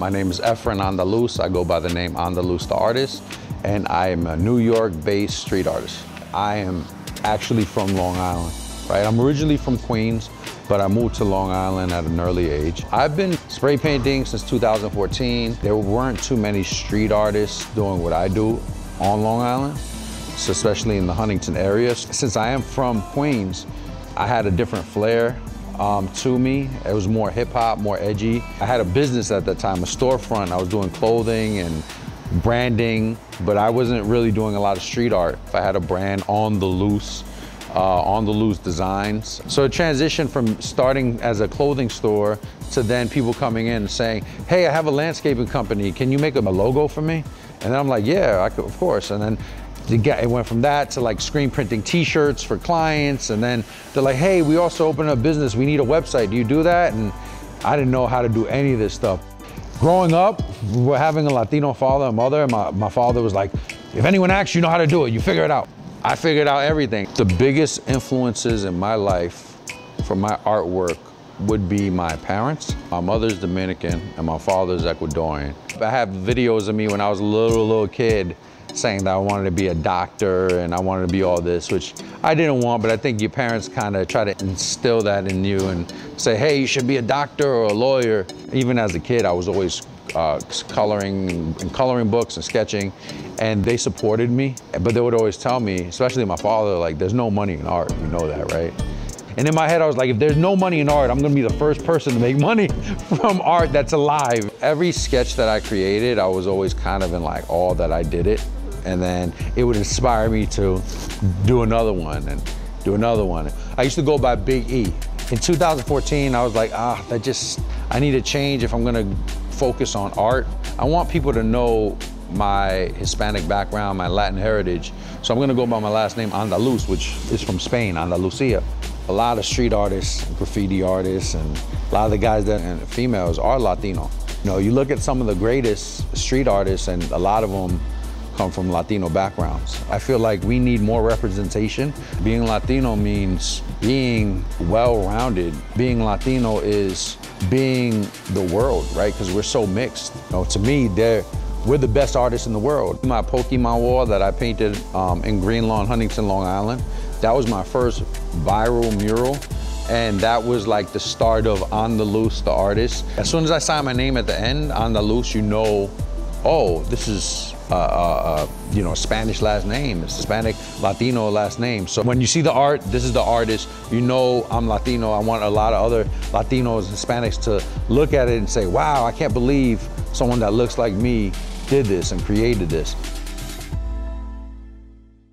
My name is Efren Andaluz. I go by the name Andaluz the artist, and I am a New York-based street artist. I am actually from Long Island, right? I'm originally from Queens, but I moved to Long Island at an early age. I've been spray painting since 2014. There weren't too many street artists doing what I do on Long Island, especially in the Huntington area. Since I am from Queens, I had a different flair um, to me. It was more hip hop, more edgy. I had a business at that time, a storefront. I was doing clothing and branding, but I wasn't really doing a lot of street art. I had a brand Andaluz, uh, Andaluz designs. So it transitioned from starting as a clothing store to then people coming in and saying, hey, I have a landscaping company. Can you make a logo for me? And then I'm like, yeah, could, of course. And then it went from that to like screen printing t-shirts for clients and then they're like hey we also open a business. We need a website. Do you do that? And i didn't know how to do any of this stuff. Growing up we're having a latino father and mother and my, my father was like if anyone asks you know how to do it you figure it out. I figured out everything. The biggest influences in my life for my artwork would be my parents. My mother's Dominican and my father's Ecuadorian. I have videos of me when I was a little, little kid saying that I wanted to be a doctor and I wanted to be all this, which I didn't want, but I think your parents kind of try to instill that in you and say, hey, you should be a doctor or a lawyer. Even as a kid, I was always uh, coloring and coloring books and sketching, and they supported me. But they would always tell me, especially my father, like, there's no money in art, you know that, right? And in my head, I was like, if there's no money in art, I'm gonna be the first person to make money from art that's alive. Every sketch that I created, I was always kind of in like all that I did it and then it would inspire me to do another one and do another one. I used to go by Big E. In 2014, I was like, ah, that just, I need to change if I'm gonna focus on art. I want people to know my Hispanic background, my Latin heritage. So I'm gonna go by my last name, Andaluz, which is from Spain, Andalusia. A lot of street artists, graffiti artists, and a lot of the guys that and females are Latino. You know, you look at some of the greatest street artists and a lot of them come from Latino backgrounds. I feel like we need more representation. Being Latino means being well-rounded. Being Latino is being the world, right? Because we're so mixed. You know, to me, they're we're the best artists in the world. My Pokemon wall that I painted um, in Greenlawn, Huntington, Long Island, that was my first viral mural. And that was like the start of Andaluz, the artist. As soon as I sign my name at the end, Andaluz, you know, oh, this is uh, uh, you know, Spanish last name, it's Hispanic, Latino last name. So when you see the art, this is the artist, you know I'm Latino. I want a lot of other Latinos, Hispanics to look at it and say, wow, I can't believe someone that looks like me did this and created this.